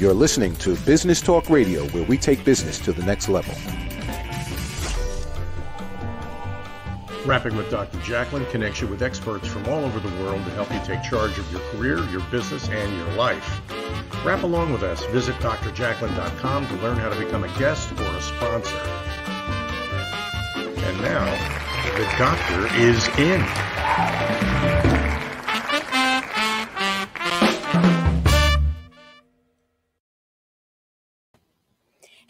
You're listening to Business Talk Radio, where we take business to the next level. Rapping with Dr. Jacalyn connects you with experts from all over the world to help you take charge of your career, your business, and your life. Rap along with us. Visit drjacalyn.com to learn how to become a guest or a sponsor. And now, the doctor is in.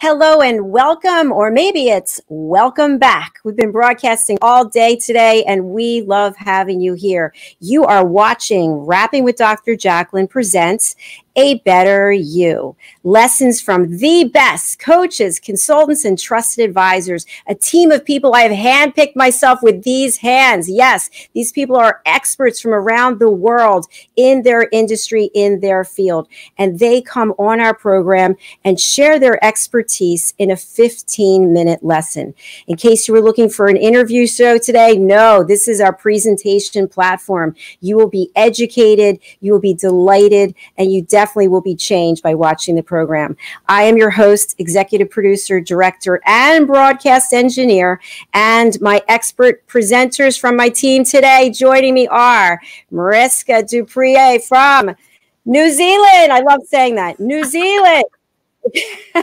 Hello and welcome, or maybe it's welcome back. We've been broadcasting all day today and we love having you here. You are watching Rapping with Dr. Jacalyn presents a better you. Lessons from the best coaches, consultants, and trusted advisors. A team of people I have handpicked myself with these hands. Yes, these people are experts from around the world in their industry, in their field. And they come on our program and share their expertise in a 15 minute lesson. In case you were looking for an interview show today, no, this is our presentation platform. You will be educated, you will be delighted, and you definitely definitely will be changed by watching the program. I am your host, executive producer, director, and broadcast engineer. And my expert presenters from my team today joining me are Mariska du Preez from New Zealand. I love saying that. New Zealand.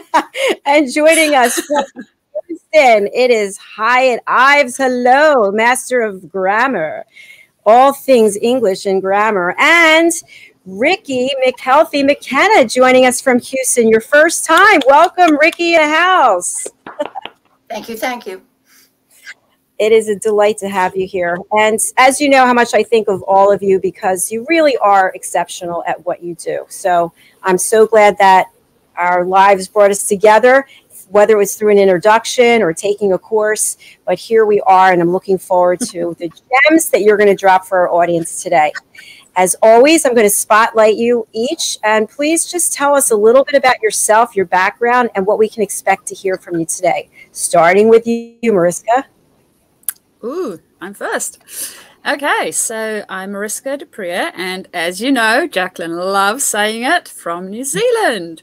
and joining us from Houston, it is Hiett Ives. Hello, master of grammar all things English and grammar. And Ricki McHealthy McKenna joining us from Houston. Your first time. Welcome, Ricki, the house. thank you. Thank you. It is a delight to have you here. And as you know, how much I think of all of you because you really are exceptional at what you do. So I'm so glad that our lives brought us together, whether it was through an introduction or taking a course. But here we are, and I'm looking forward to the gems that you're going to drop for our audience today. As always, I'm going to spotlight you each, and please just tell us a little bit about yourself, your background, and what we can expect to hear from you today. Starting with you, Mariska. Ooh, I'm first. Okay, so I'm Mariska du Preez, and as you know, Jacalyn loves saying it from New Zealand.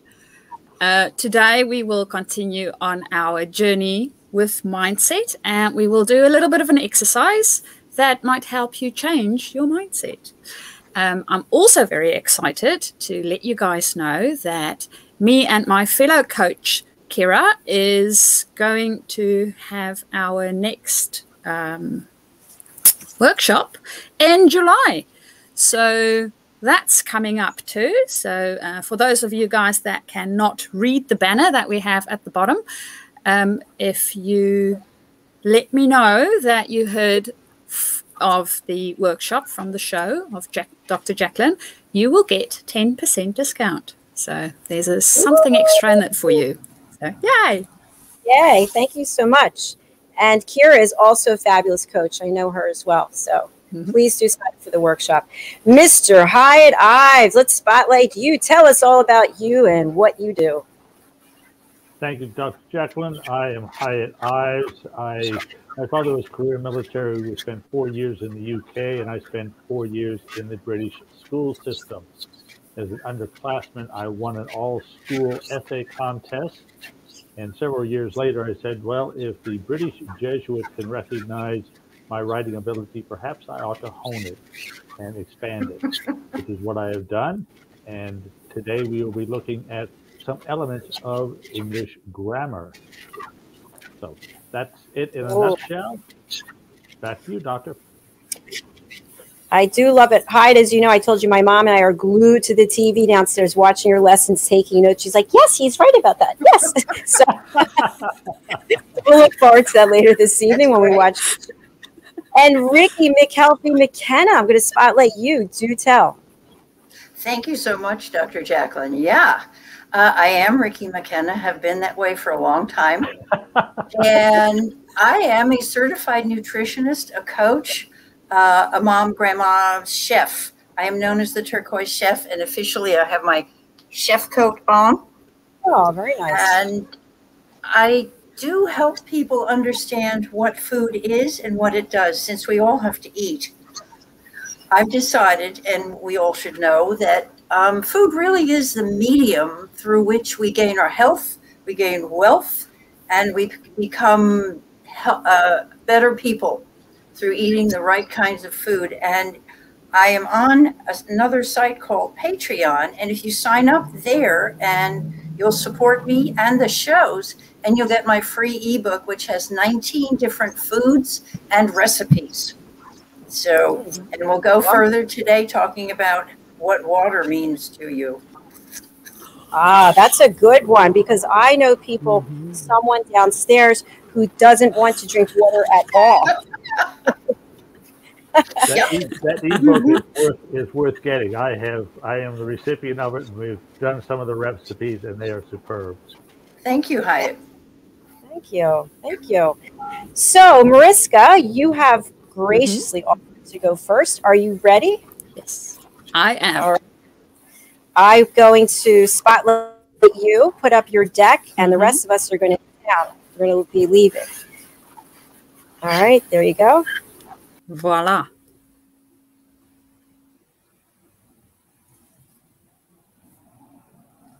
Uh, today, we will continue on our journey with mindset, and we will do a little bit of an exercise that might help you change your mindset. Um, I'm also very excited to let you guys know that me and my fellow coach, Kira, is going to have our next um, workshop in July. So that's coming up too. So uh, for those of you guys that cannot read the banner that we have at the bottom, um, if you let me know that you heard of the workshop from the show of Jack, Dr. Jacalyn, you will get 10% discount. So there's a something Ooh. extra in it for you. So yay. Yay. Thank you so much. And Kira is also a fabulous coach. I know her as well. So mm-hmm. please do sign up for the workshop. Mr. Hiett Ives, let's spotlight you. Tell us all about you and what you do. Thank you, Dr. Jacalyn. I am Hiett Ives. I my father was career military. We spent four years in the UK, and I spent four years in the British school system. As an underclassman, I won an all-school essay contest. And several years later, I said, well, if the British Jesuits can recognize my writing ability, perhaps I ought to hone it and expand it, which is what I have done. And today we will be looking at some elements of English grammar. So that's it in a oh. nutshell. Back to you, Doctor. I do love it. Hyde, as you know, I told you my mom and I are glued to the TV downstairs watching your lessons, taking notes. She's like, yes, he's right about that. Yes. so we'll look forward to that later this evening when we watch. And Ricki McHealthy McKenna, I'm going to spotlight you. Do tell. Thank you so much, Dr. Jacalyn. Yeah. Uh, I am Ricki McKenna, have been that way for a long time. and I am a certified nutritionist, a coach, uh, a mom, grandma, chef. I am known as the turquoise chef, and officially I have my chef coat on. Oh, very nice. And I do help people understand what food is and what it does, since we all have to eat. I've decided, and we all should know, that um, food really is the medium through which we gain our health, we gain wealth, and we become uh, better people through eating the right kinds of food. And I am on another site called Patreon. And if you sign up there and you'll support me and the shows, and you'll get my free ebook, which has 19 different foods and recipes. So, and we'll go further today talking about what water means to you. Ah, that's a good one because I know people, mm-hmm. someone downstairs who doesn't want to drink water at all. that, e- that ebook is worth, is worth getting. I have, I am the recipient of it, and we've done some of the recipes, and they are superb. Thank you, Hiett. Thank you, thank you. So, Mariska, you have graciously mm-hmm. offered to go first. Are you ready? Yes, I am. Right. I'm going to spotlight you, put up your deck, and the mm-hmm. rest of us are going to out. We're going to be leaving. All right, there you go. Voila.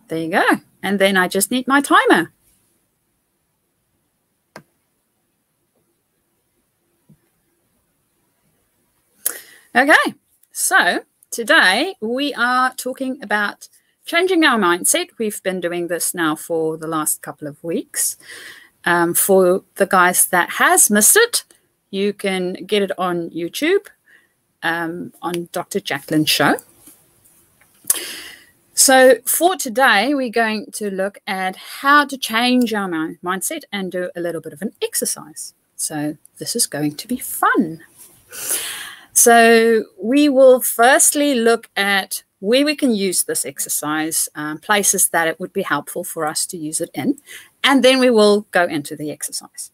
There you go. And then I just need my timer. Okay, so today we are talking about changing our mindset. We've been doing this now for the last couple of weeks. Um, for the guys that has missed it, you can get it on YouTube um, on Dr. Jacalyn's show. So for today, we're going to look at how to change our mindset and do a little bit of an exercise. So this is going to be fun. So we will firstly look at where we can use this exercise, um, places that it would be helpful for us to use it in, and then we will go into the exercise.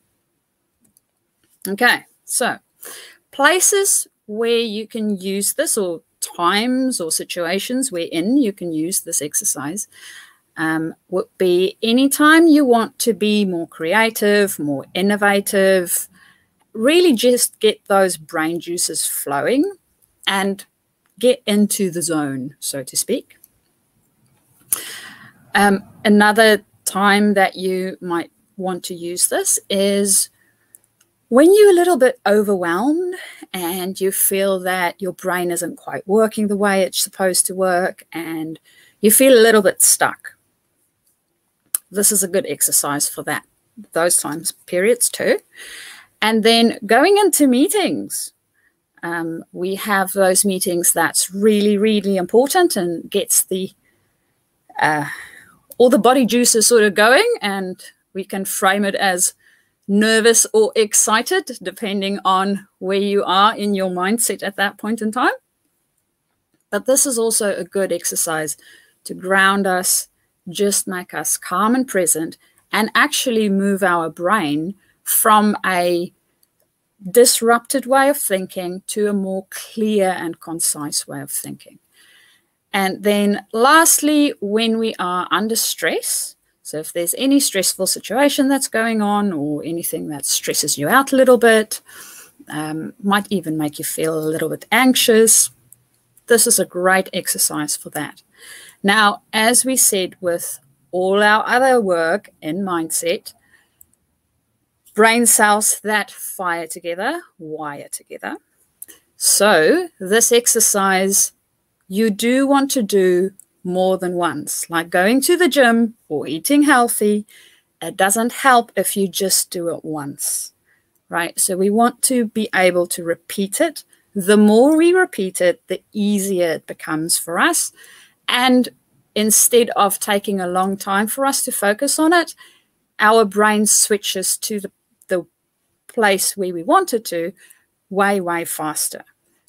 Okay, so places where you can use this or times or situations wherein you can use this exercise um, would be anytime you want to be more creative, more innovative, really just get those brain juices flowing and get into the zone, so to speak. Um, another time that you might want to use this is when you're a little bit overwhelmed and you feel that your brain isn't quite working the way it's supposed to work and you feel a little bit stuck. This is a good exercise for that, those times periods too. And then going into meetings, um, we have those meetings that's really, really important and gets the uh, all the body juices sort of going, and we can frame it as nervous or excited, depending on where you are in your mindset at that point in time. But this is also a good exercise to ground us, just make us calm and present, and actually move our brain from a disrupted way of thinking to a more clear and concise way of thinking. And then lastly, when we are under stress, so if there's any stressful situation that's going on or anything that stresses you out a little bit, um, might even make you feel a little bit anxious, this is a great exercise for that. Now, as we said with all our other work in mindset, brain cells that fire together wire together. So, this exercise you do want to do more than once, like going to the gym or eating healthy. It doesn't help if you just do it once, right? So, we want to be able to repeat it. The more we repeat it, the easier it becomes for us. And instead of taking a long time for us to focus on it, our brain switches to the place where we wanted to way, way faster.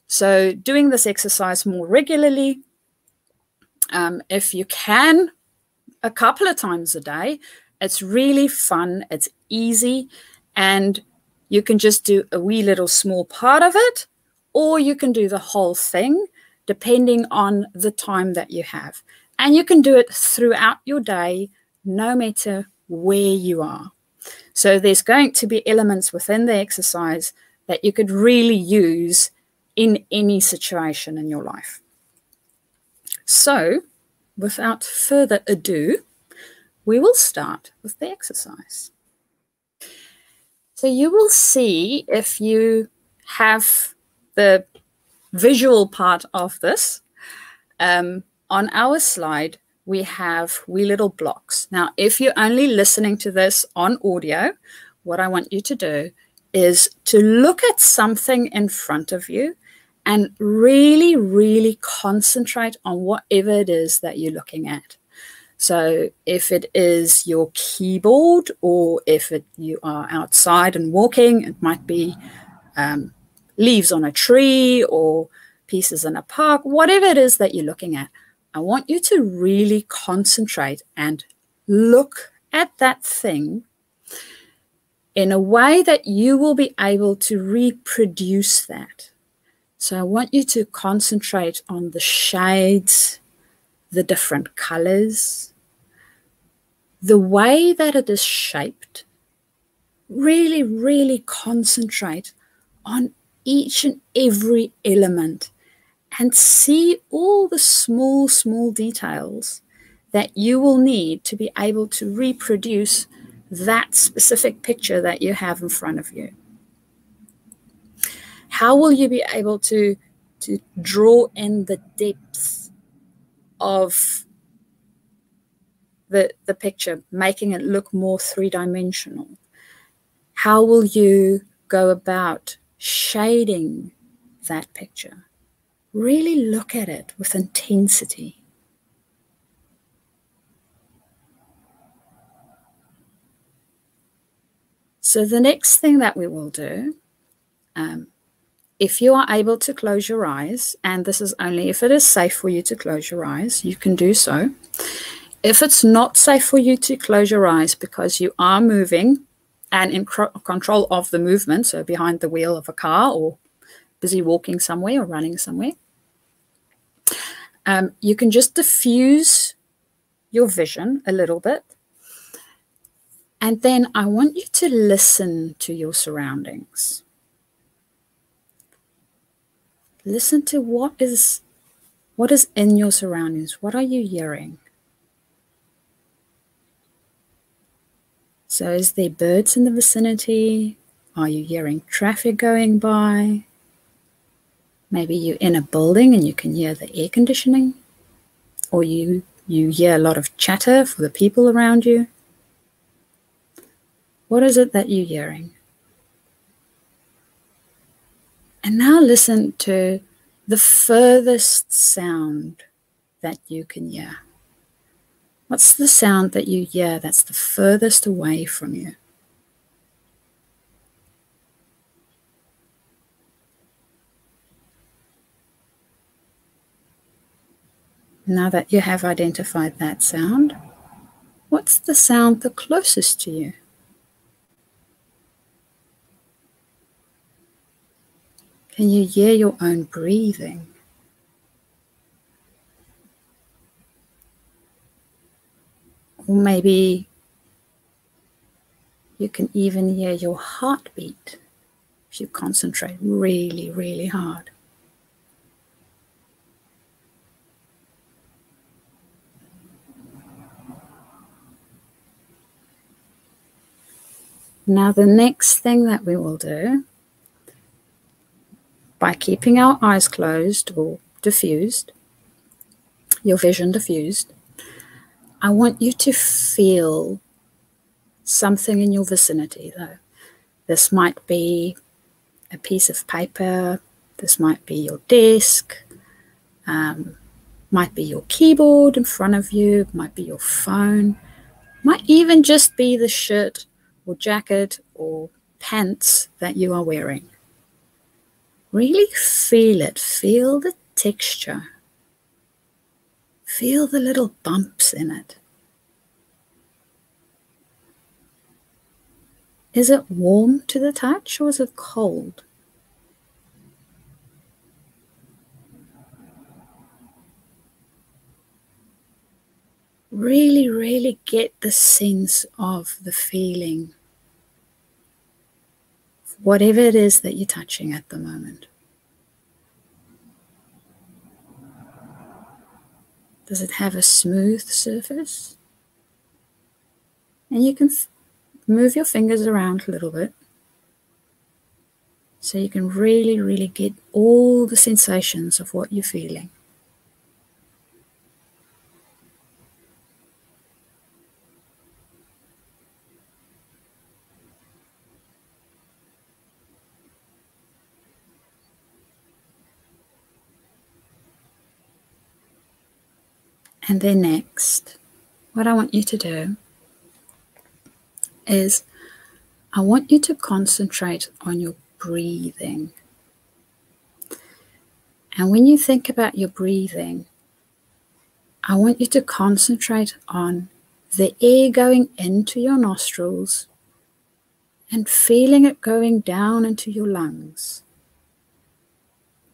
So doing this exercise more regularly, um, if you can, a couple of times a day, it's really fun, it's easy, and you can just do a wee little small part of it, or you can do the whole thing depending on the time that you have. And you can do it throughout your day, no matter where you are. So there's going to be elements within the exercise that you could really use in any situation in your life. So, without further ado, we will start with the exercise. So you will see if you have the visual part of this, um, on our slide, we have wee little blocks. Now, if you're only listening to this on audio, what I want you to do is to look at something in front of you and really, really concentrate on whatever it is that you're looking at. So if it is your keyboard or if it, you are outside and walking, it might be um, leaves on a tree or pieces in a park, whatever it is that you're looking at. I want you to really concentrate and look at that thing in a way that you will be able to reproduce that. So I want you to concentrate on the shades, the different colors, the way that it is shaped. Really, really concentrate on each and every element and see all the small, small details that you will need to be able to reproduce that specific picture that you have in front of you. How will you be able to to draw in the depth of the the picture making it look more three-dimensional? How will you go about shading that picture really look at it with intensity so the next thing that we will do um, if you are able to close your eyes, and this is only if it is safe for you to close your eyes, you can do so. If it's not safe for you to close your eyes because you are moving and in control of the movement, so behind the wheel of a car or busy walking somewhere or running somewhere, um, you can just diffuse your vision a little bit. And then I want you to listen to your surroundings. Listen to what is what is in your surroundings. What are you hearing? So is there birds in the vicinity? Are you hearing traffic going by? Maybe you're in a building and you can hear the air conditioning, or you you hear a lot of chatter for the people around you. What is it that you're hearing? And now listen to the furthest sound that you can hear. What's the sound that you hear that's the furthest away from you? Now that you have identified that sound, what's the sound the closest to you? Can you hear your own breathing? Or maybe you can even hear your heartbeat if you concentrate really, really hard. Now, the next thing that we will do by keeping our eyes closed or diffused, your vision diffused, I want you to feel something in your vicinity, though. This might be a piece of paper, this might be your desk, um, might be your keyboard in front of you, might be your phone, might even just be the shirt or jacket or pants that you are wearing. Really feel it. Feel the texture. Feel the little bumps in it. Is it warm to the touch or is it cold? Really, really get the sense of the feeling whatever it is that you're touching at the moment. Does it have a smooth surface? And you can move your fingers around a little bit so you can really, really get all the sensations of what you're feeling. And then next, what I want you to do is I want you to concentrate on your breathing. And when you think about your breathing, I want you to concentrate on the air going into your nostrils and feeling it going down into your lungs.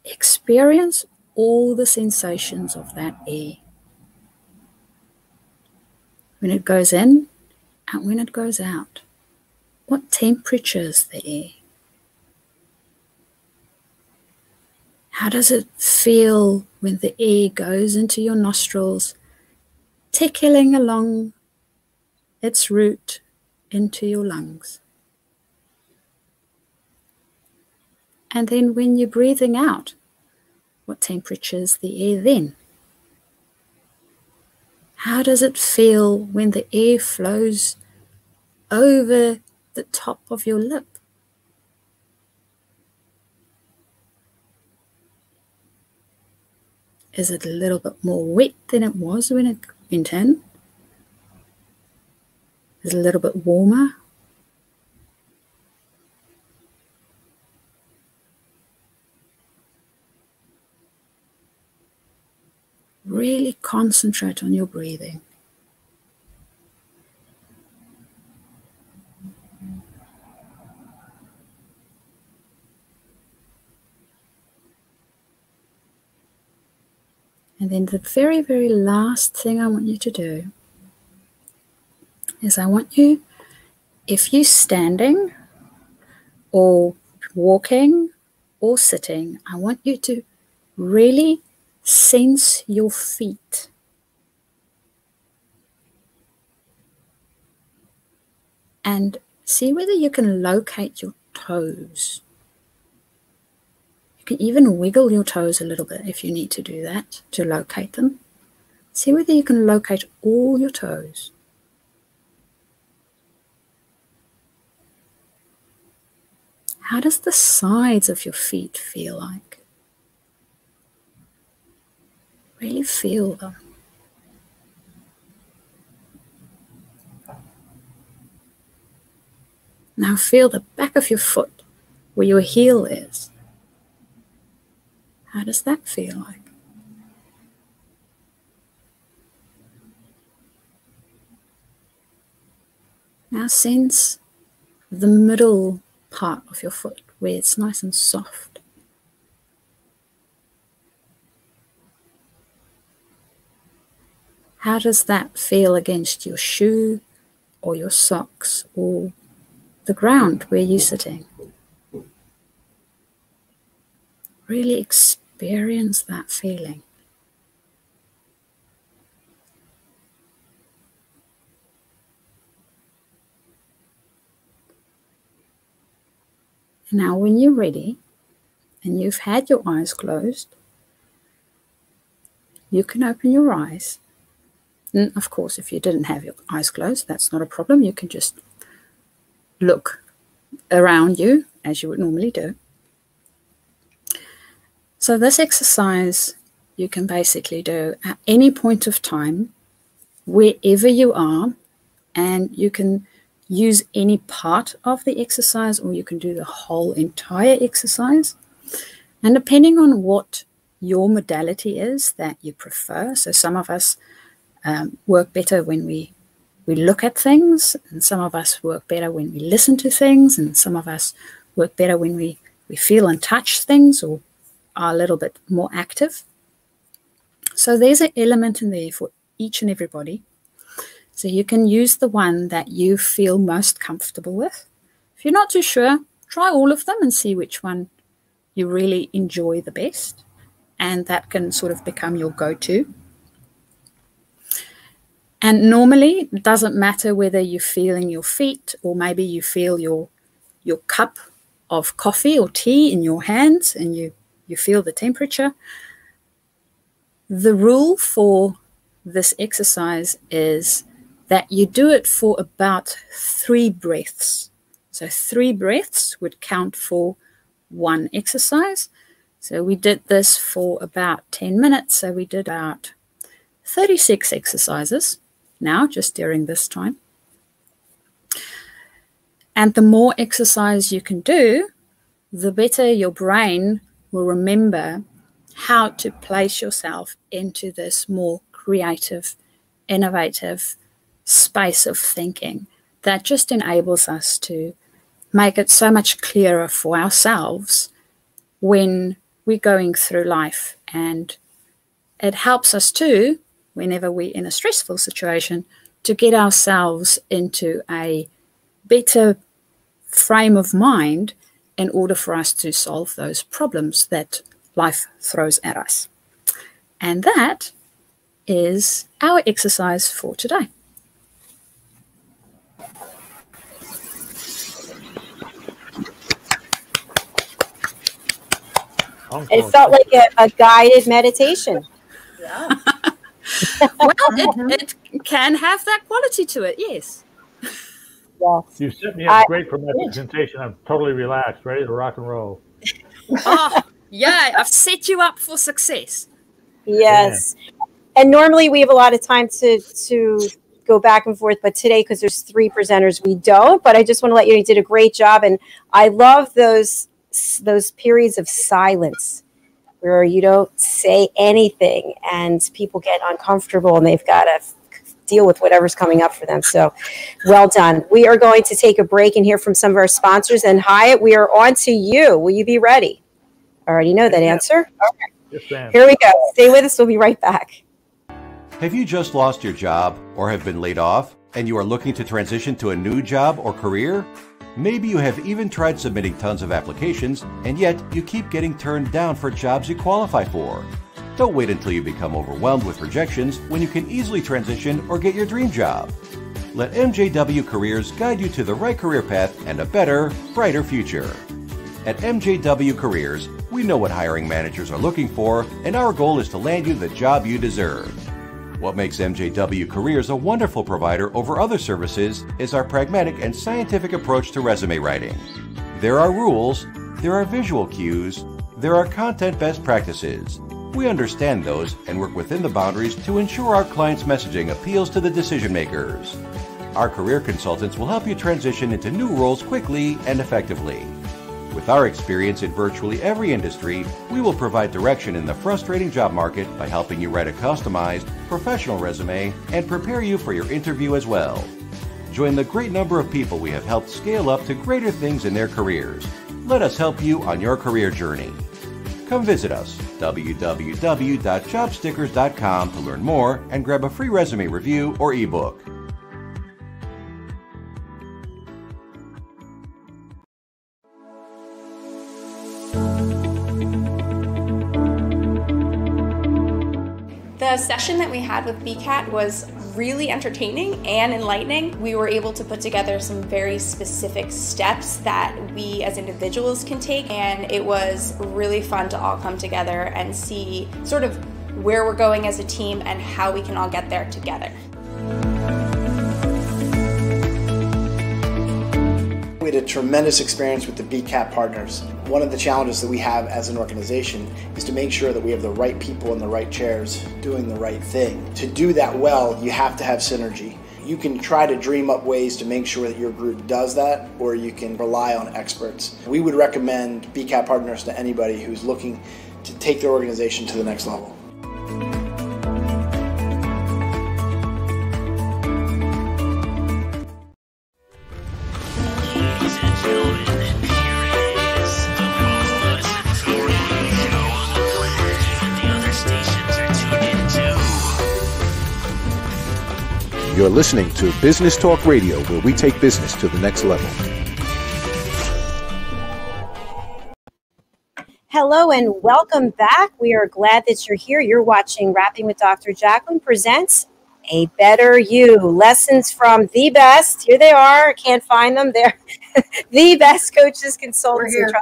Experience all the sensations of that air when it goes in and when it goes out. What temperature is the air? How does it feel when the air goes into your nostrils, tickling along its route into your lungs? And then when you're breathing out, what temperature is the air then? How does it feel when the air flows over the top of your lip? Is it a little bit more wet than it was when it went in? Is it a little bit warmer? Really concentrate on your breathing. And then the very, very last thing I want you to do is I want you, if you're standing or walking or sitting, I want you to really sense your feet. And see whether you can locate your toes. You can even wiggle your toes a little bit if you need to do that to locate them. See whether you can locate all your toes. How does the sides of your feet feel like? Really feel them. Now feel the back of your foot where your heel is. How does that feel like? Now sense the middle part of your foot where it's nice and soft. How does that feel against your shoe or your socks or the ground where you're sitting? Really experience that feeling. Now, when you're ready and you've had your eyes closed, you can open your eyes and of course, if you didn't have your eyes closed, that's not a problem. You can just look around you as you would normally do. So this exercise you can basically do at any point of time, wherever you are, and you can use any part of the exercise or you can do the whole entire exercise. And depending on what your modality is that you prefer, so some of us um, work better when we we look at things, and some of us work better when we listen to things, and some of us work better when we we feel and touch things or are a little bit more active. So there's an element in there for each and everybody. So you can use the one that you feel most comfortable with. If you're not too sure, try all of them and see which one you really enjoy the best. And that can sort of become your go to. And normally, it doesn't matter whether you're feeling your feet or maybe you feel your your cup of coffee or tea in your hands and you you feel the temperature. The rule for this exercise is that you do it for about three breaths. So, three breaths would count for one exercise. So, we did this for about 10 minutes. So, we did about 36 exercises now, just during this time. And the more exercise you can do, the better your brain will remember how to place yourself into this more creative, innovative space of thinking that just enables us to make it so much clearer for ourselves when we're going through life. And it helps us too, whenever we're in a stressful situation, to get ourselves into a better frame of mind in order for us to solve those problems that life throws at us. And that is our exercise for today. It felt like a, a guided meditation. Yeah. well, it, mm-hmm. it can have that quality to it, yes. Yes. You set me up I, great for my presentation. I'm totally relaxed, ready to rock and roll. oh, yeah, I've set you up for success. Yes. Yeah. And normally we have a lot of time to to go back and forth, but today because there's three presenters, we don't. But I just want to let you know you did a great job, and I love those those periods of silence where you don't say anything and people get uncomfortable and they've got to deal with whatever's coming up for them. So well done. We are going to take a break and hear from some of our sponsors. And Hiett, we are on to you. Will you be ready? I already know that answer. Okay. Yes, Here we go. Stay with us. We'll be right back. Have you just lost your job or have been laid off and you are looking to transition to a new job or career? Maybe you have even tried submitting tons of applications and yet you keep getting turned down for jobs you qualify for. Don't wait until you become overwhelmed with rejections when you can easily transition or get your dream job. Let MJW Careers guide you to the right career path and a better, brighter future. At MJW Careers, we know what hiring managers are looking for, and our goal is to land you the job you deserve. What makes MJW Careers a wonderful provider over other services is our pragmatic and scientific approach to resume writing. There are rules, there are visual cues, there are content best practices, we understand those and work within the boundaries to ensure our clients' messaging appeals to the decision makers. Our career consultants will help you transition into new roles quickly and effectively. With our experience in virtually every industry, we will provide direction in the frustrating job market by helping you write a customized, professional resume and prepare you for your interview as well. Join the great number of people we have helped scale up to greater things in their careers. Let us help you on your career journey. Come visit us, www.jobstickers.com to learn more and grab a free resume review or ebook. Session that we had with BCAT was really entertaining and enlightening. We were able to put together some very specific steps that we as individuals can take, and it was really fun to all come together and see sort of where we're going as a team and how we can all get there together. A tremendous experience with the BCAP partners. One of the challenges that we have as an organization is to make sure that we have the right people in the right chairs doing the right thing. To do that well, you have to have synergy. You can try to dream up ways to make sure that your group does that, or you can rely on experts. We would recommend BCAP partners to anybody who's looking to take their organization to the next level. Listening to Business Talk Radio, where we take business to the next level. Hello and welcome back. We are glad that you're here. You're watching Rapping with Dr. Jacalyn presents A Better You. Lessons from the best. Here they are. Can't find them. They're the best coaches, consultants, and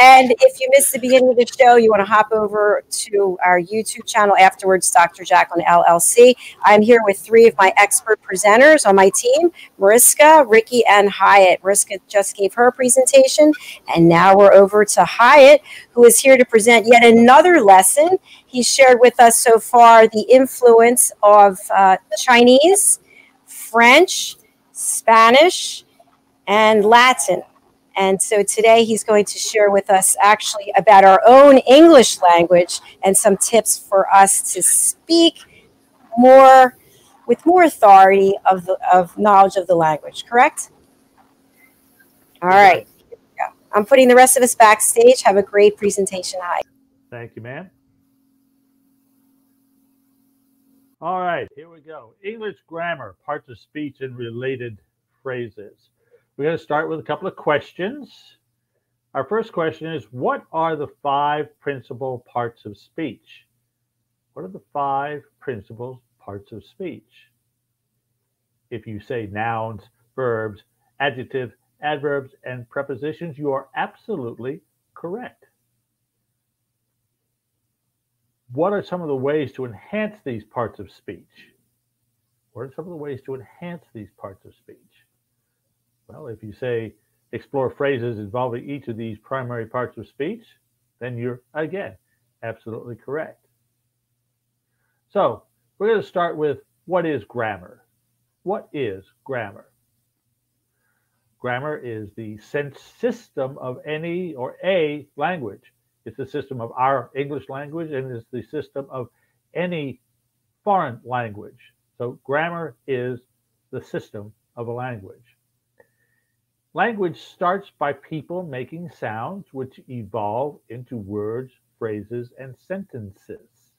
and if you missed the beginning of the show, you want to hop over to our YouTube channel afterwards, Dr. Jacalyn LLC. I'm here with three of my expert presenters on my team Mariska, Ricki, and Hiett. Mariska just gave her presentation, and now we're over to Hiett, who is here to present yet another lesson. He shared with us so far the influence of uh, Chinese, French, Spanish, and Latin and so today he's going to share with us actually about our own English language and some tips for us to speak more with more authority of the of knowledge of the language, correct? All right. I'm putting the rest of us backstage. Have a great presentation. Hi. Thank you, ma'am. All right, here we go. English grammar, parts of speech and related phrases. We're going to start with a couple of questions. Our first question is What are the five principal parts of speech? What are the five principal parts of speech? If you say nouns, verbs, adjectives, adverbs, and prepositions, you are absolutely correct. What are some of the ways to enhance these parts of speech? What are some of the ways to enhance these parts of speech? Well, if you say explore phrases involving each of these primary parts of speech, then you're, again, absolutely correct. So we're going to start with what is grammar? What is grammar? Grammar is the sense system of any or a language. It's the system of our English language and it's the system of any foreign language. So grammar is the system of a language. Language starts by people making sounds which evolve into words, phrases, and sentences.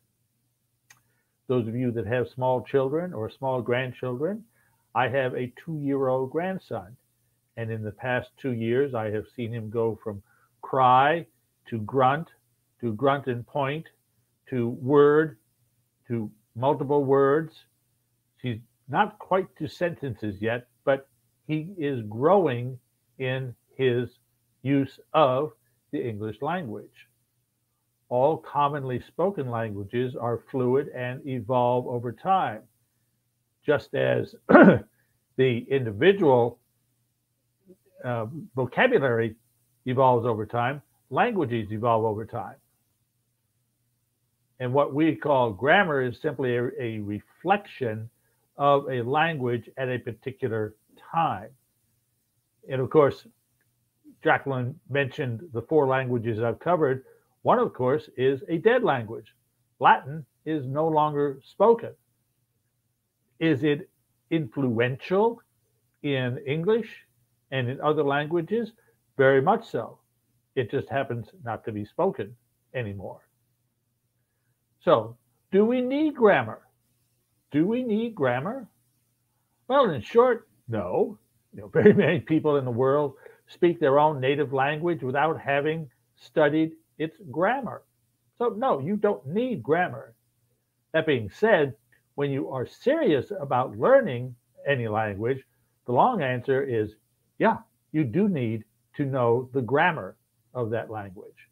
Those of you that have small children or small grandchildren, I have a two year old grandson. And in the past two years, I have seen him go from cry to grunt to grunt and point to word to multiple words. He's not quite to sentences yet, but he is growing in his use of the English language. All commonly spoken languages are fluid and evolve over time, just as the individual uh, vocabulary evolves over time, languages evolve over time. And what we call grammar is simply a, a reflection of a language at a particular time and of course, Jacalyn mentioned the four languages I've covered. One, of course, is a dead language. Latin is no longer spoken. Is it influential in English and in other languages? Very much so. It just happens not to be spoken anymore. So, do we need grammar? Do we need grammar? Well, in short, no you know, very many people in the world speak their own native language without having studied its grammar. So, no, you don't need grammar. That being said, when you are serious about learning any language, the long answer is yeah, you do need to know the grammar of that language.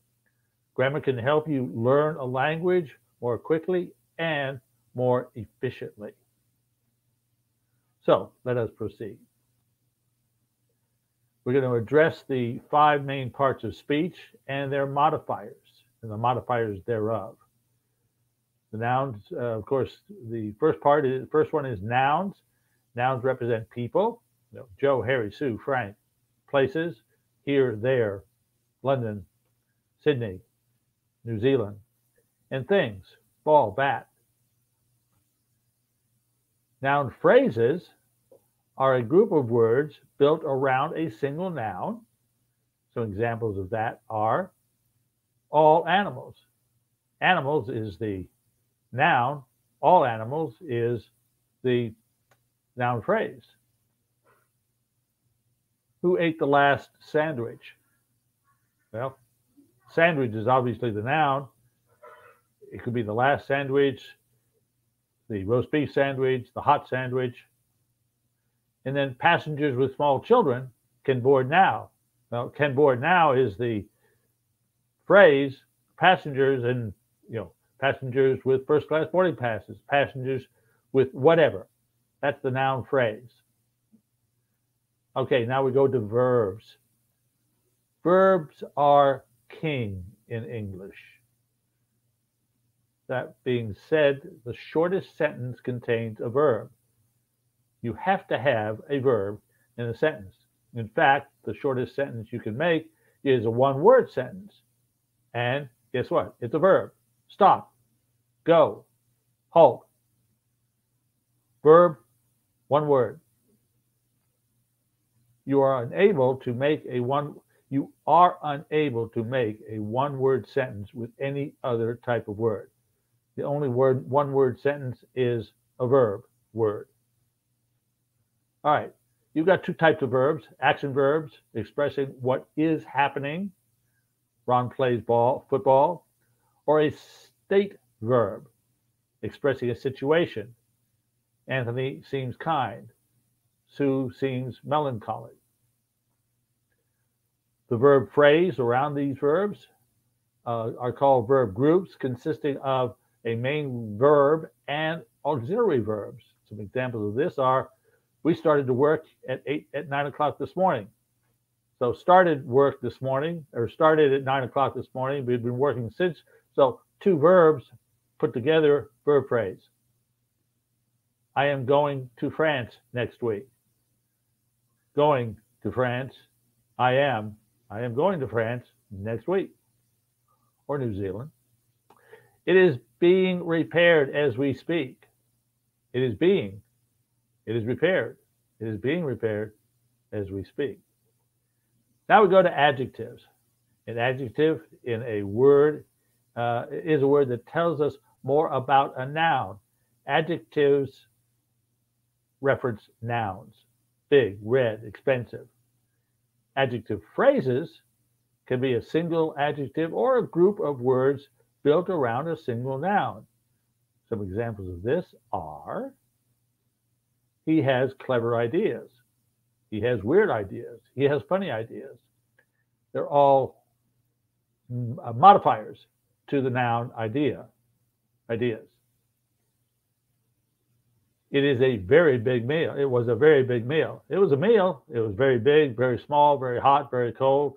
Grammar can help you learn a language more quickly and more efficiently. So let us proceed. We're going to address the five main parts of speech and their modifiers and the modifiers thereof. The nouns, uh, of course, the first part is first one is nouns. Nouns represent people. You know, Joe, Harry, Sue, Frank. Places, here, there, London, Sydney, New Zealand. And things, ball, bat. Noun phrases are a group of words built around a single noun. So examples of that are all animals. Animals is the noun, all animals is the noun phrase. Who ate the last sandwich? Well, sandwich is obviously the noun. It could be the last sandwich, the roast beef sandwich, the hot sandwich. And then passengers with small children can board now. Well, can board now is the phrase passengers and you know passengers with first class boarding passes, passengers with whatever. That's the noun phrase. Okay, now we go to verbs. Verbs are king in English. That being said, the shortest sentence contains a verb. You have to have a verb in a sentence. In fact, the shortest sentence you can make is a one word sentence. And guess what? It's a verb. Stop, go, halt. Verb, one word. You are unable to make a one you are unable to make a one word sentence with any other type of word. The only word one word sentence is a verb word. All right. You've got two types of verbs, action verbs expressing what is happening. Ron plays ball, football, or a state verb expressing a situation. Anthony seems kind. Sue seems melancholy. The verb phrase around these verbs uh, are called verb groups, consisting of a main verb and auxiliary verbs. Some examples of this are we started to work at eight at nine o'clock this morning. So started work this morning, or started at nine o'clock this morning. We've been working since. So two verbs put together, verb phrase. I am going to France next week. Going to France. I am. I am going to France next week or New Zealand. It is being repaired as we speak. It is being. It is repaired. It is being repaired as we speak. Now we go to adjectives. An adjective in a word uh, is a word that tells us more about a noun. Adjectives reference nouns big, red, expensive. Adjective phrases can be a single adjective or a group of words built around a single noun. Some examples of this are he has clever ideas, he has weird ideas, he has funny ideas. They're all uh, modifiers to the noun idea, ideas. It is a very big meal. It was a very big meal. It was a meal. It was very big, very small, very hot, very cold.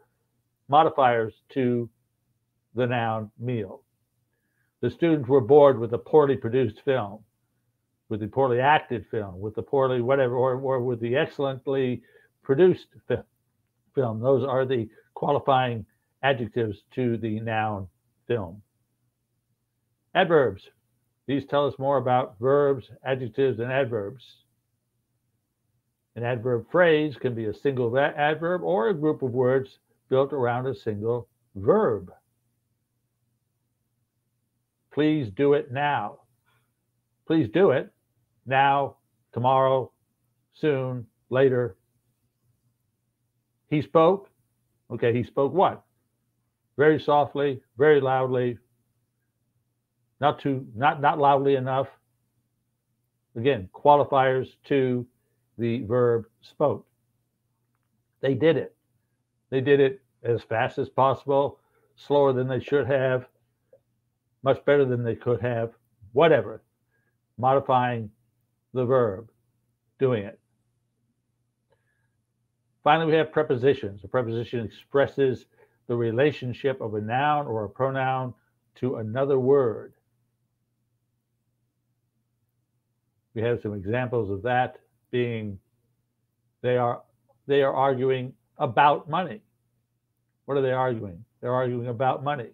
Modifiers to the noun meal. The students were bored with the poorly produced film, with the poorly acted film, with the poorly whatever, or, or with the excellently produced film. Those are the qualifying adjectives to the noun film. Adverbs. These tell us more about verbs, adjectives, and adverbs. An adverb phrase can be a single adverb or a group of words built around a single verb. Please do it now. Please do it now, tomorrow, soon, later. He spoke. Okay, he spoke what? Very softly, very loudly, not too not not loudly enough. Again, qualifiers to the verb spoke. They did it. They did it as fast as possible, slower than they should have, much better than they could have, whatever, modifying the verb, doing it. Finally, we have prepositions. A preposition expresses the relationship of a noun or a pronoun to another word. We have some examples of that being they are they are arguing about money. What are they arguing? They're arguing about money.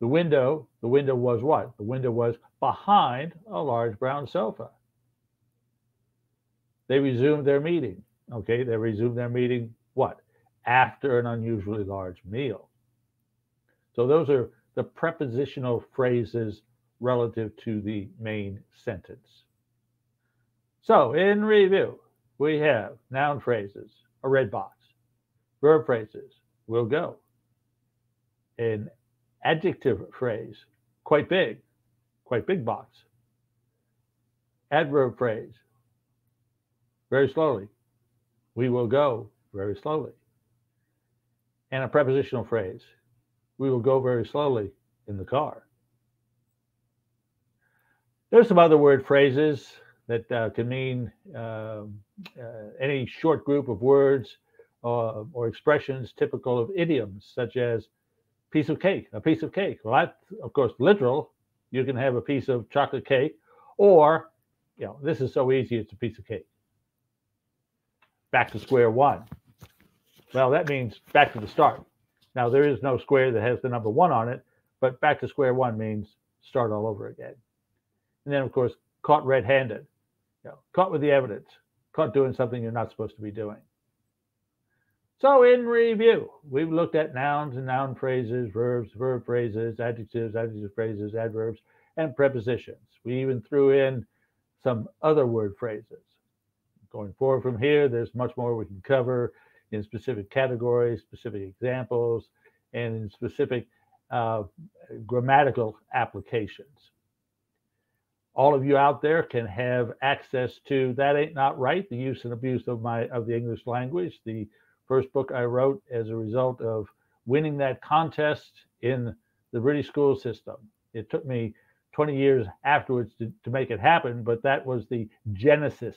The window, the window was what? The window was behind a large brown sofa. They resumed their meeting. Okay, they resumed their meeting what? After an unusually large meal. So those are the prepositional phrases relative to the main sentence. So in review, we have noun phrases, a red box, verb phrases, will go, an adjective phrase, quite big, quite big box. adverb phrase, very slowly. We will go very slowly. And a prepositional phrase, we will go very slowly in the car. There's some other word phrases that uh, can mean uh, uh, any short group of words uh, or expressions typical of idioms, such as piece of cake, a piece of cake. Well, that's, of course, literal. You can have a piece of chocolate cake, or, you know, this is so easy, it's a piece of cake. Back to square one. Well, that means back to the start. Now, there is no square that has the number one on it, but back to square one means start all over again. And then, of course, caught red handed, you know, caught with the evidence, caught doing something you're not supposed to be doing. So, in review, we've looked at nouns and noun phrases, verbs, verb phrases, adjectives, adjective phrases, adverbs, and prepositions. We even threw in some other word phrases. Going forward from here, there's much more we can cover in specific categories, specific examples, and in specific uh, grammatical applications. All of you out there can have access to That Ain't Not Right, the use and abuse of my of the English language, the first book I wrote as a result of winning that contest in the British school system. It took me 20 years afterwards to, to make it happen, but that was the genesis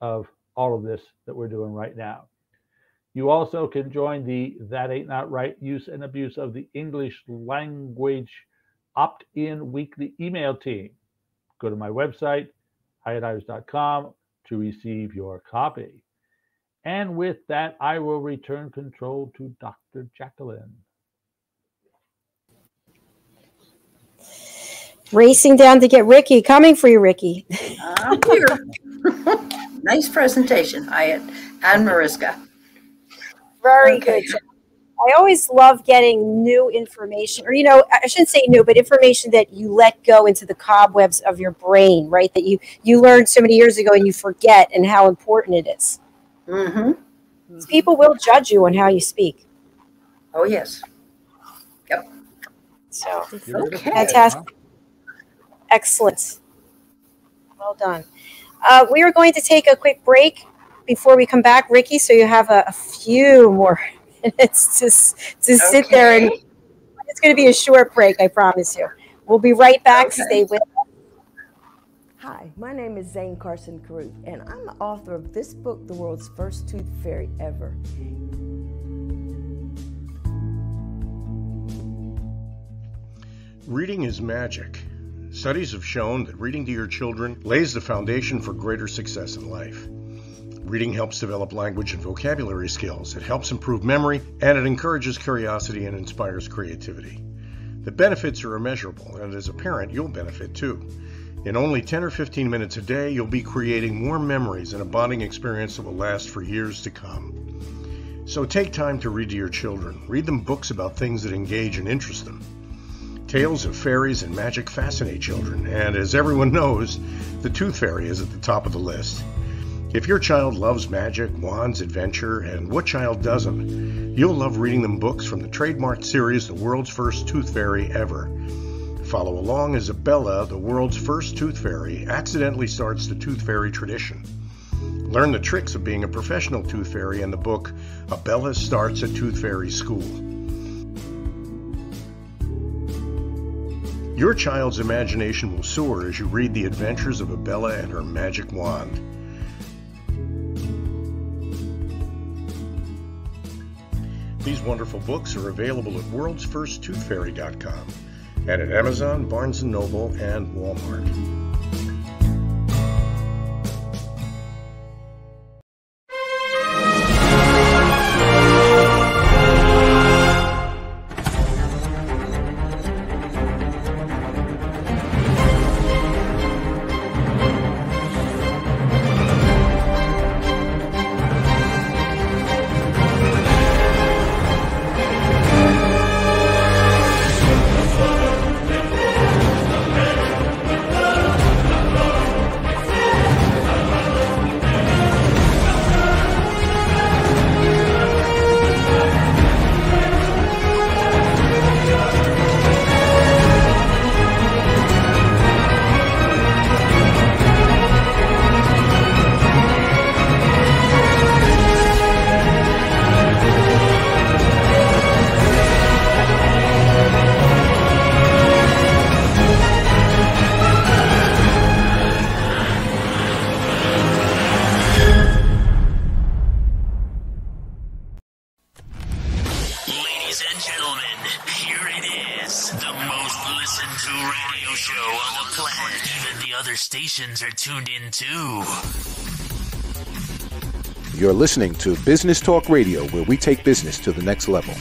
of all of this that we're doing right now. You also can join the That Ain't Not Right use and abuse of the English language opt in weekly email team. Go to my website, hiettives.com, to receive your copy. And with that, I will return control to Dr. Jacalyn. Racing down to get Ricki. Coming for you, Ricki. I'm here. nice presentation, Hiett and Mariska. Very okay. good. I always love getting new information, or you know, I shouldn't say new, but information that you let go into the cobwebs of your brain, right? That you you learned so many years ago and you forget, and how important it is. Mm-hmm. People will judge you on how you speak. Oh yes. Yep. So okay. fantastic. Excellent. Well done. Uh, we are going to take a quick break before we come back, Ricki. So you have a, a few more minutes to, to okay. sit there and it's going to be a short break, I promise you. We'll be right back. Okay. Stay with us. Hi, my name is Zane Carson Carruth, and I'm the author of this book, The World's First Tooth Fairy Ever. Reading is magic. Studies have shown that reading to your children lays the foundation for greater success in life. Reading helps develop language and vocabulary skills, it helps improve memory, and it encourages curiosity and inspires creativity. The benefits are immeasurable, and as a parent, you'll benefit too. In only 10 or 15 minutes a day, you'll be creating more memories and a bonding experience that will last for years to come. So take time to read to your children. Read them books about things that engage and interest them. Tales of fairies and magic fascinate children, and as everyone knows, the Tooth Fairy is at the top of the list. If your child loves magic, wands, adventure, and what child doesn't, you'll love reading them books from the trademarked series The World's First Tooth Fairy Ever. Follow along as Abella, the world's first tooth fairy, accidentally starts the tooth fairy tradition. Learn the tricks of being a professional tooth fairy in the book Abella Starts a Tooth Fairy School. Your child's imagination will soar as you read the adventures of Abella and her magic wand. These wonderful books are available at worldsfirsttoothfairy.com and at Amazon, Barnes & Noble, and Walmart. Stations are tuned in too. You're listening to Business Talk Radio, where we take business to the next level.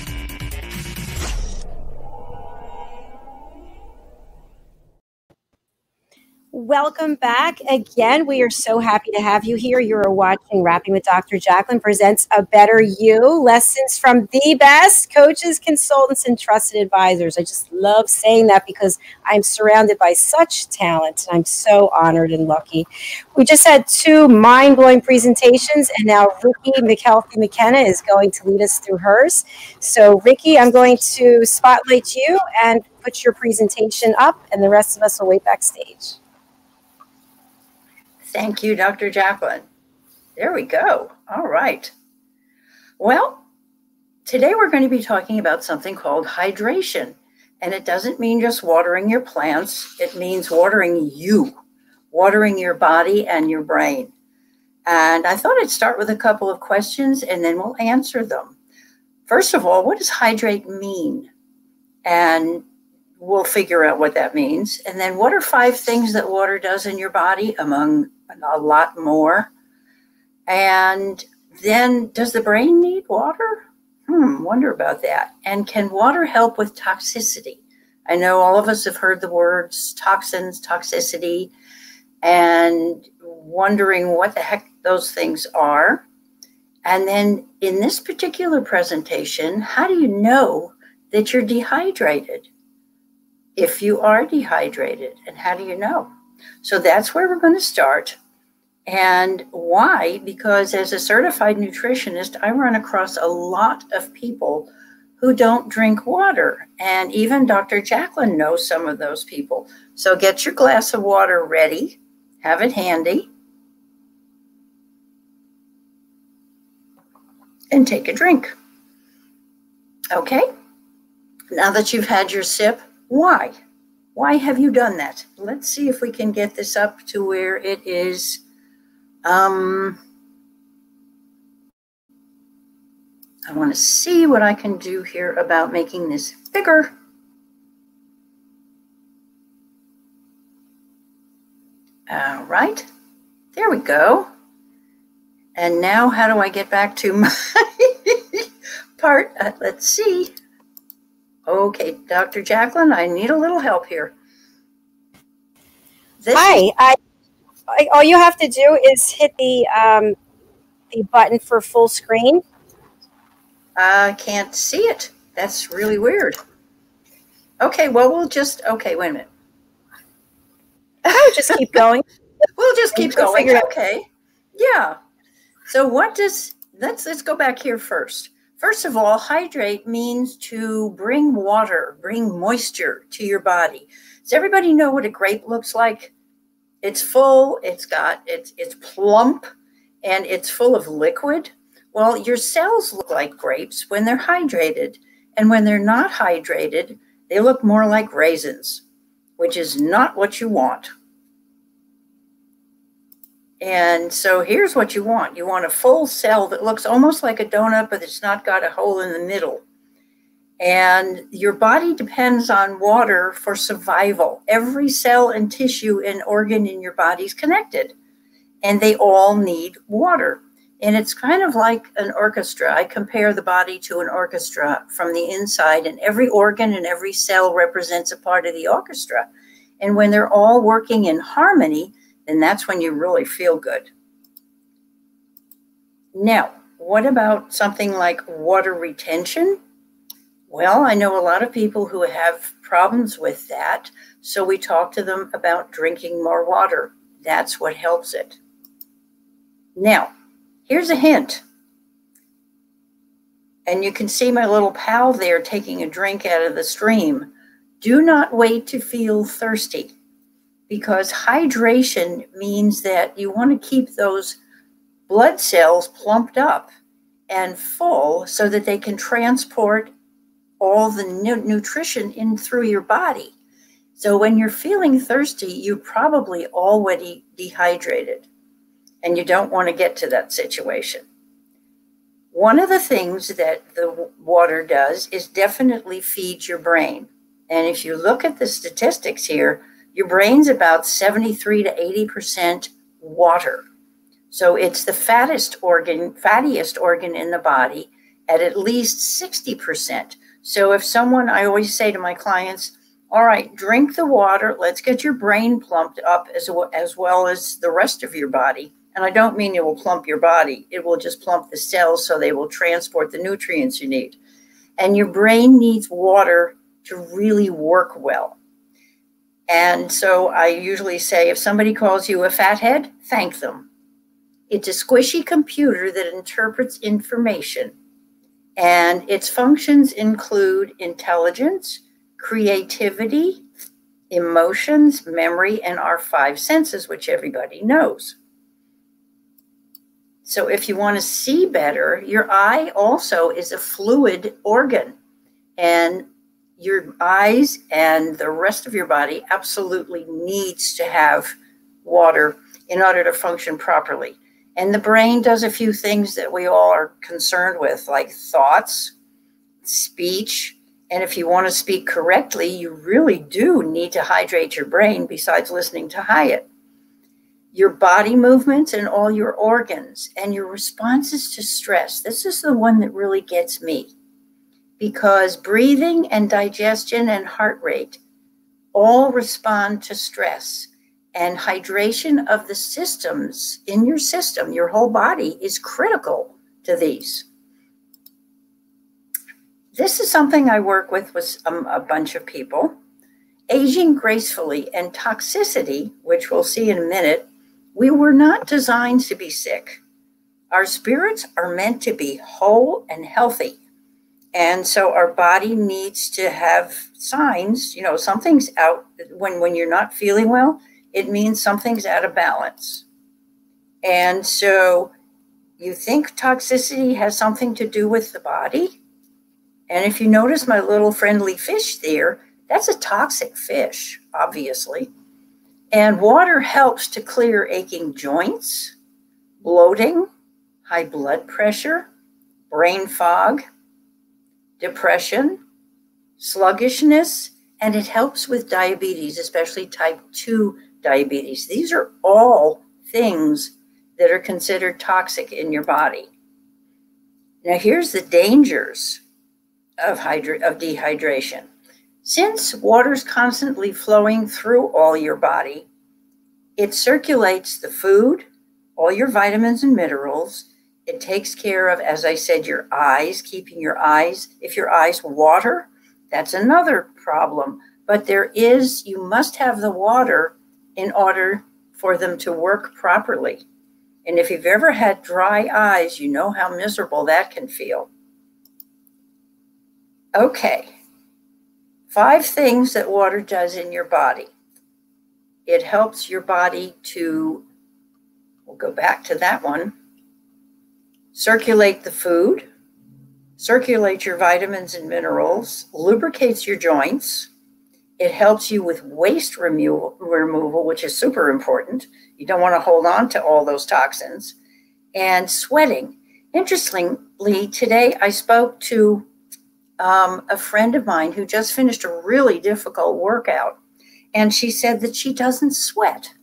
Welcome back again. We are so happy to have you here. You are watching Rapping with Dr. Jacalyn presents A Better You lessons from the best coaches, consultants, and trusted advisors. I just love saying that because I'm surrounded by such talent. I'm so honored and lucky. We just had two mind blowing presentations, and now Ricki McKelvey McKenna is going to lead us through hers. So, Ricki, I'm going to spotlight you and put your presentation up, and the rest of us will wait backstage. Thank you, Dr. Jacalyn. There we go. All right. Well, today we're going to be talking about something called hydration. And it doesn't mean just watering your plants, it means watering you, watering your body and your brain. And I thought I'd start with a couple of questions and then we'll answer them. First of all, what does hydrate mean? And we'll figure out what that means. And then, what are five things that water does in your body, among a lot more. And then, does the brain need water? Hmm, wonder about that. And can water help with toxicity? I know all of us have heard the words toxins, toxicity, and wondering what the heck those things are. And then in this particular presentation, how do you know that you're dehydrated? If you are dehydrated, and how do you know? So that's where we're going to start. And why? Because as a certified nutritionist, I run across a lot of people who don't drink water. And even Dr. Jacalyn knows some of those people. So get your glass of water ready, have it handy, and take a drink. Okay? Now that you've had your sip, why? Why have you done that? Let's see if we can get this up to where it is. Um, I want to see what I can do here about making this bigger. All right, there we go. And now how do I get back to my part? Uh, let's see. Okay, Dr. Jacalyn, I need a little help here. This Hi, I, all you have to do is hit the um, the button for full screen. I can't see it. That's really weird. Okay, well, we'll just, okay, wait a minute. Oh, just keep going. we'll just keep going. Okay. Yeah. So what does, let's, let's go back here first. First of all, hydrate means to bring water, bring moisture to your body. Does everybody know what a grape looks like? It's full, it's got it's it's plump and it's full of liquid. Well, your cells look like grapes when they're hydrated, and when they're not hydrated, they look more like raisins, which is not what you want. And so here's what you want. You want a full cell that looks almost like a donut, but it's not got a hole in the middle. And your body depends on water for survival. Every cell and tissue and organ in your body is connected, and they all need water. And it's kind of like an orchestra. I compare the body to an orchestra from the inside, and every organ and every cell represents a part of the orchestra. And when they're all working in harmony, then that's when you really feel good. Now, what about something like water retention? Well, I know a lot of people who have problems with that, so we talk to them about drinking more water. That's what helps it. Now, here's a hint. And you can see my little pal there taking a drink out of the stream. Do not wait to feel thirsty because hydration means that you want to keep those blood cells plumped up and full so that they can transport all the nu- nutrition in through your body. So when you're feeling thirsty, you're probably already dehydrated and you don't want to get to that situation. One of the things that the water does is definitely feed your brain. And if you look at the statistics here, Your brain's about 73 to 80% water. So it's the fattest organ, fattiest organ in the body at at least 60%. So if someone, I always say to my clients, all right, drink the water. Let's get your brain plumped up as, as well as the rest of your body. And I don't mean it will plump your body, it will just plump the cells so they will transport the nutrients you need. And your brain needs water to really work well. And so I usually say if somebody calls you a fathead, thank them. It's a squishy computer that interprets information. And its functions include intelligence, creativity, emotions, memory, and our five senses, which everybody knows. So, if you want to see better, your eye also is a fluid organ, and your eyes and the rest of your body absolutely needs to have water in order to function properly. And the brain does a few things that we all are concerned with, like thoughts, speech, and if you want to speak correctly, you really do need to hydrate your brain besides listening to Hiett. Your body movements and all your organs and your responses to stress. This is the one that really gets me because breathing and digestion and heart rate all respond to stress. And hydration of the systems in your system, your whole body, is critical to these. This is something I work with with a bunch of people. Aging gracefully and toxicity, which we'll see in a minute, we were not designed to be sick. Our spirits are meant to be whole and healthy. And so our body needs to have signs, you know, something's out when when you're not feeling well, it means something's out of balance. And so you think toxicity has something to do with the body? And if you notice my little friendly fish there, that's a toxic fish, obviously. And water helps to clear aching joints, bloating, high blood pressure, brain fog, depression, sluggishness, and it helps with diabetes, especially type 2 diabetes. These are all things that are considered toxic in your body. Now, here's the dangers of, of dehydration. Since water's constantly flowing through all your body, it circulates the food, all your vitamins and minerals. It takes care of, as I said, your eyes, keeping your eyes. If your eyes water, that's another problem. But there is, you must have the water in order for them to work properly. And if you've ever had dry eyes, you know how miserable that can feel. Okay. Five things that water does in your body. It helps your body to, we'll go back to that one, circulate the food, circulate your vitamins and minerals, lubricates your joints. It helps you with waste removal, removal, which is super important. You don't want to hold on to all those toxins. And sweating. Interestingly, today I spoke to um, a friend of mine who just finished a really difficult workout, and she said that she doesn't sweat.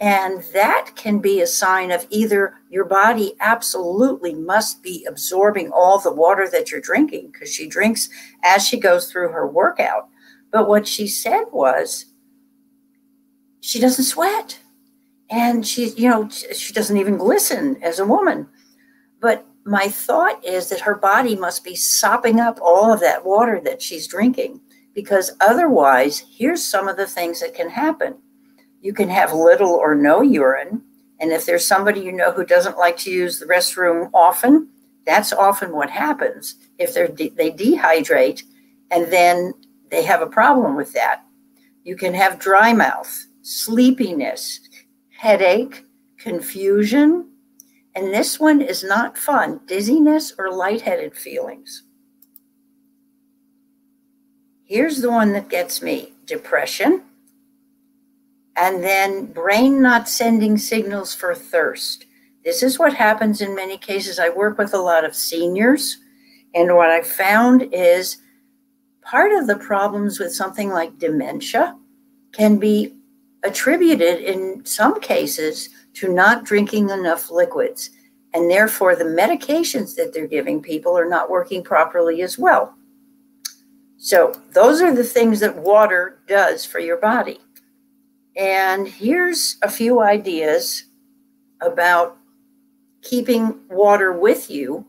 And that can be a sign of either your body absolutely must be absorbing all the water that you're drinking because she drinks as she goes through her workout. But what she said was she doesn't sweat. And she, you know, she doesn't even glisten as a woman. But my thought is that her body must be sopping up all of that water that she's drinking because otherwise, here's some of the things that can happen. You can have little or no urine. And if there's somebody you know who doesn't like to use the restroom often, that's often what happens. If they're de- they dehydrate and then they have a problem with that. You can have dry mouth, sleepiness, headache, confusion, and this one is not fun dizziness or lightheaded feelings. Here's the one that gets me depression, and then brain not sending signals for thirst. This is what happens in many cases. I work with a lot of seniors, and what I found is part of the problems with something like dementia can be attributed in some cases to not drinking enough liquids. And therefore, the medications that they're giving people are not working properly as well. So, those are the things that water does for your body. And here's a few ideas about keeping water with you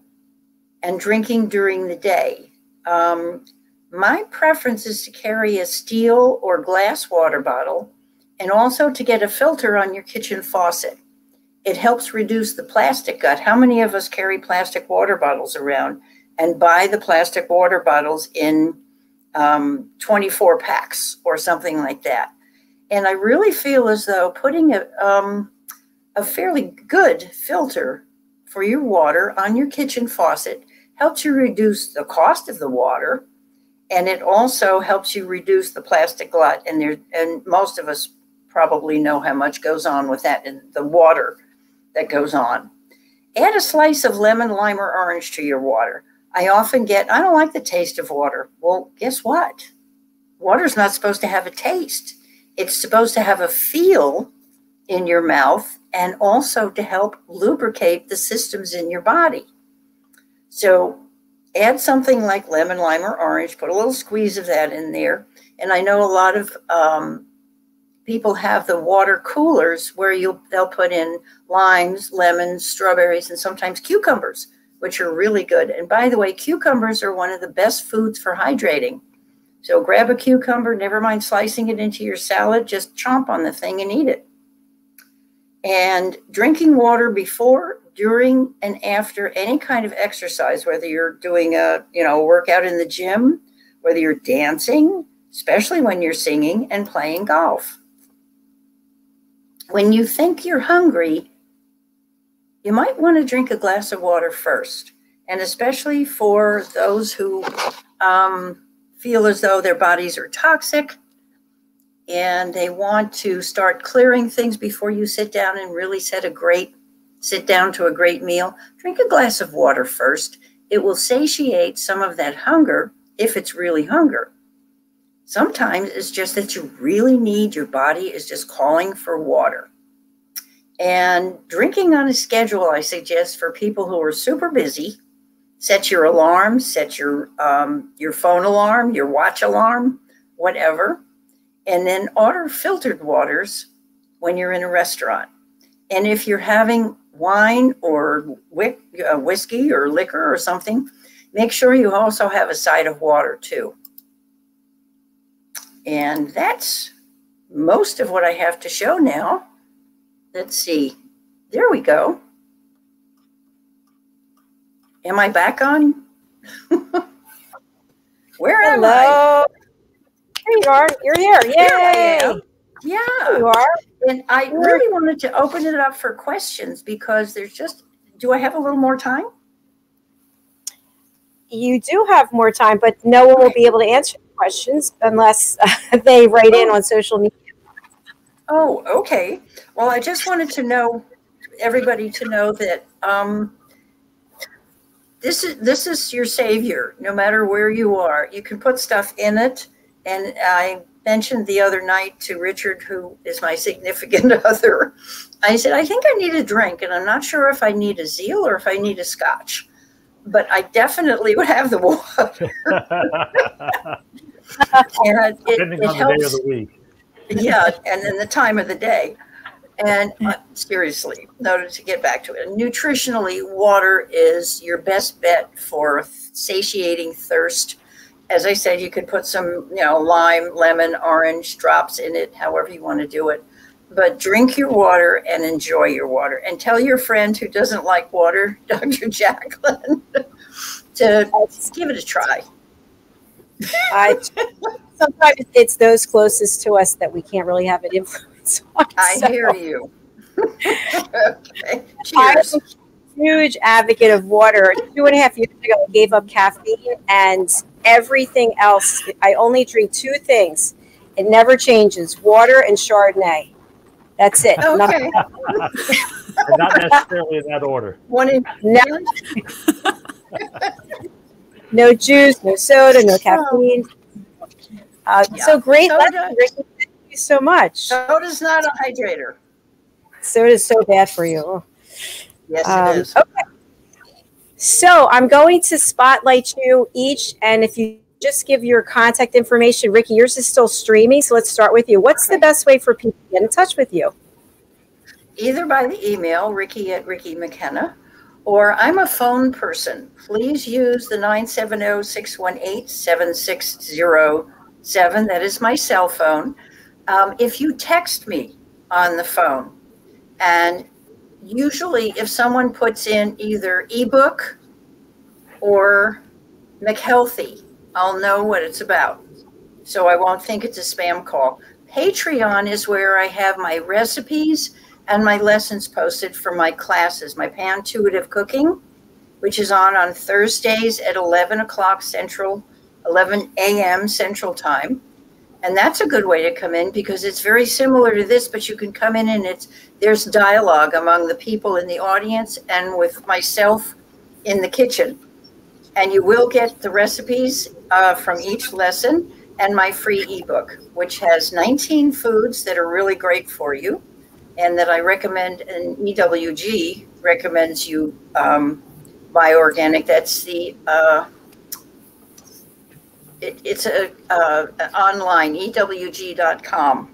and drinking during the day. Um, my preference is to carry a steel or glass water bottle and also to get a filter on your kitchen faucet. It helps reduce the plastic gut. How many of us carry plastic water bottles around and buy the plastic water bottles in um, 24 packs or something like that? And I really feel as though putting a, um, a fairly good filter for your water on your kitchen faucet helps you reduce the cost of the water and it also helps you reduce the plastic glut and there and most of us probably know how much goes on with that and the water that goes on. Add a slice of lemon lime or orange to your water. I often get i don't like the taste of water. Well guess what? Water's not supposed to have a taste. It's supposed to have a feel in your mouth and also to help lubricate the systems in your body. So add something like lemon, lime, or orange, put a little squeeze of that in there. And I know a lot of um, people have the water coolers where you they'll put in limes, lemons, strawberries, and sometimes cucumbers, which are really good. And by the way, cucumbers are one of the best foods for hydrating. So grab a cucumber, never mind slicing it into your salad, just chomp on the thing and eat it. And drinking water before during and after any kind of exercise, whether you're doing a you know workout in the gym, whether you're dancing, especially when you're singing and playing golf. When you think you're hungry, you might want to drink a glass of water first, and especially for those who um, feel as though their bodies are toxic and they want to start clearing things before you sit down and really set a great sit down to a great meal, drink a glass of water first. It will satiate some of that hunger if it's really hunger. Sometimes it's just that you really need, your body is just calling for water. And drinking on a schedule, I suggest for people who are super busy, set your alarm, set your um, your phone alarm, your watch alarm, whatever, and then order filtered waters when you're in a restaurant. And if you're having wine or uh, whiskey or liquor or something, make sure you also have a side of water too. And that's most of what I have to show now. Let's see. There we go. Am I back on? Where am I? There you are. You're here. Yay! Here. Yeah. You are. And I really wanted to open it up for questions because there's just, do I have a little more time? You do have more time, but no one will be able to answer questions unless uh, they write in on social media. Oh, okay. Well, I just wanted to know everybody to know that um, this is this is your savior. No matter where you are, you can put stuff in it, and I mentioned the other night to Richard, who is my significant other, I said, I think I need a drink, and I'm not sure if I need a zeal or if I need a scotch, but I definitely would have the water. and it, Depending it on helps, the day of the week. yeah, and then the time of the day. And uh, seriously, no, to get back to it, nutritionally, water is your best bet for satiating thirst as I said, you could put some, you know, lime, lemon, orange drops in it, however you want to do it. But drink your water and enjoy your water. And tell your friend who doesn't like water, Dr. Jacalyn, to give it a try. I, sometimes it's those closest to us that we can't really have an influence on. I so. hear you. okay. I'm a huge advocate of water. Two and a half years ago, I gave up caffeine and everything else. I only drink two things. It never changes: water and Chardonnay. That's it. Okay. Nothing else. And not necessarily in that order. One in, No, no juice, no soda, no caffeine. Uh, Yeah. So great Soda. lesson, Ricki. Thank you so much. Soda's not a hydrator. Soda's so bad for you. Yes, Um, it is. Okay. So I'm going to spotlight you each, and if you just give your contact information, Ricki, yours is still streaming, so let's start with you. What's the best way for people to get in touch with you? Either by the email, ricki at Ricki McKenna, or I'm a phone person. Please use the 970 618 7607. That is my cell phone. Um, if you text me on the phone, and usually if someone puts in either ebook or McHealthy, I'll know what it's about. So I won't think it's a spam call. Patreon is where I have my recipes and my lessons posted for my classes, my Pantuitive Cooking, which is on on Thursdays at 11 o'clock Central, 11 a.m. Central Time. And that's a good way to come in because it's very similar to this, but you can come in and it's there's dialogue among the people in the audience and with myself in the kitchen. And you will get the recipes uh, from each lesson and my free ebook, which has 19 foods that are really great for you and that I recommend, and EWG recommends you um, buy organic. That's the uh, it, it's a uh, online ewg.com,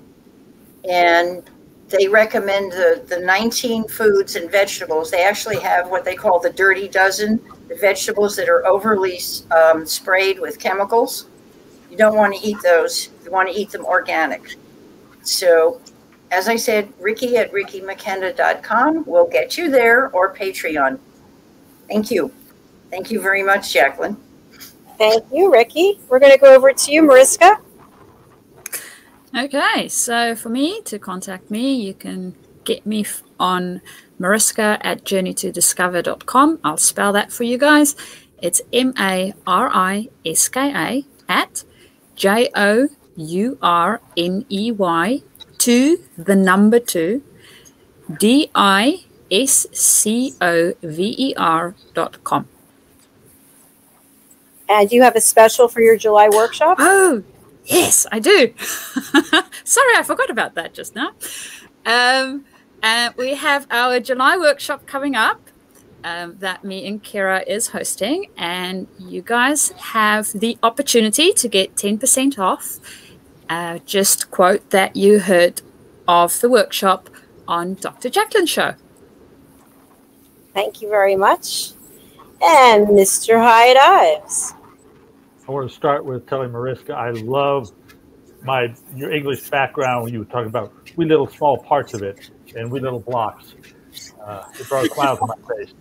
and they recommend the the 19 foods and vegetables. They actually have what they call the dirty dozen, the vegetables that are overly um, sprayed with chemicals. You don't want to eat those. You want to eat them organic. So as I said, Ricki at rickimckenna.com will get you there or Patreon. Thank you. Thank you very much, Jacalyn. Thank you, Ricki. We're going to go over to you, Mariska. Okay, so for me to contact me, you can get me on mariska at journeytodiscover.com. I'll spell that for you guys. It's M A R I S K A at J O U R N E Y to the number two D I S C O V E R dot com. And you have a special for your July workshop? Oh, yes, I do. Sorry, I forgot about that just now. Um, and we have our July workshop coming up um, that me and Kira is hosting, and you guys have the opportunity to get 10% off. Uh, just quote that you heard of the workshop on Dr. Jacalyn's show. Thank you very much. And Mr. Hiett Ives. I want to start with telling Mariska I love my your English background when you were talking about we little small parts of it and we little blocks. Uh, it brought a smile to my face.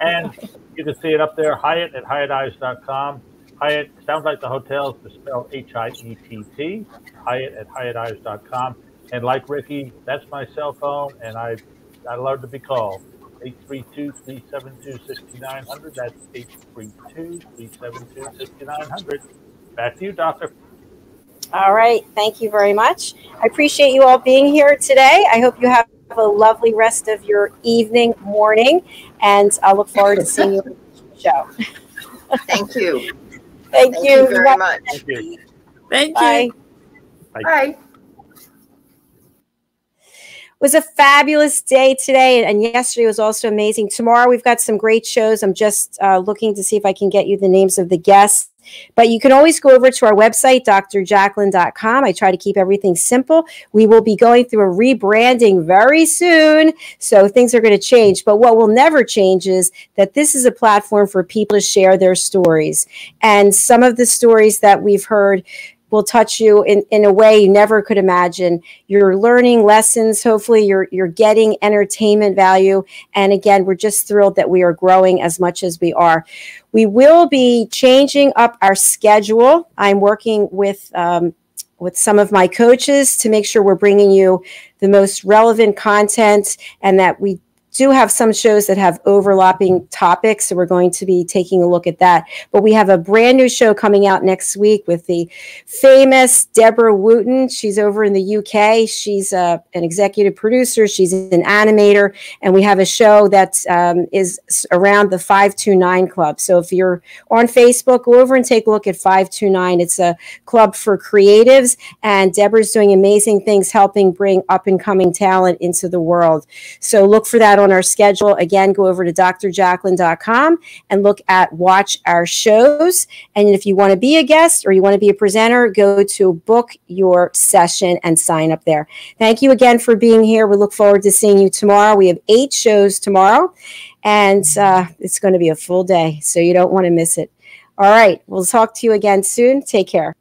And you can see it up there, Hiett at HiettIves.com. Hiett sounds like the hotel, it's spelled H-I-E-T-T. Hiett at HiettIves.com. And like Ricki, that's my cell phone, and I I love to be called. 832-372-6900. That's 832-372-6900. Back to you, Doctor. All right. Thank you very much. I appreciate you all being here today. I hope you have a lovely rest of your evening, morning, and I look forward to seeing you on the show. Thank you. Thank, Thank you. you very much. Thank you. Thank Bye. you. Bye. Was a fabulous day today, and yesterday was also amazing. Tomorrow we've got some great shows. I'm just uh, looking to see if I can get you the names of the guests. But you can always go over to our website, drjacalyn.com. I try to keep everything simple. We will be going through a rebranding very soon, so things are going to change. But what will never change is that this is a platform for people to share their stories. And some of the stories that we've heard will touch you in, in a way you never could imagine. You're learning lessons. Hopefully you're you're getting entertainment value. And again, we're just thrilled that we are growing as much as we are. We will be changing up our schedule. I'm working with um, with some of my coaches to make sure we're bringing you the most relevant content and that we do have some shows that have overlapping topics, so we're going to be taking a look at that. But we have a brand new show coming out next week with the famous Deborah Wooten. She's over in the UK. She's uh, an executive producer. She's an animator, and we have a show that um, is around the 529 Club. So if you're on Facebook, go over and take a look at 529. It's a club for creatives, and Deborah's doing amazing things, helping bring up and coming talent into the world. So look for that on our schedule. Again, go over to drjacalyn.com and look at watch our shows. And if you want to be a guest or you want to be a presenter, go to book your session and sign up there. Thank you again for being here. We look forward to seeing you tomorrow. We have eight shows tomorrow, and uh, it's going to be a full day, so you don't want to miss it. All right, we'll talk to you again soon. Take care.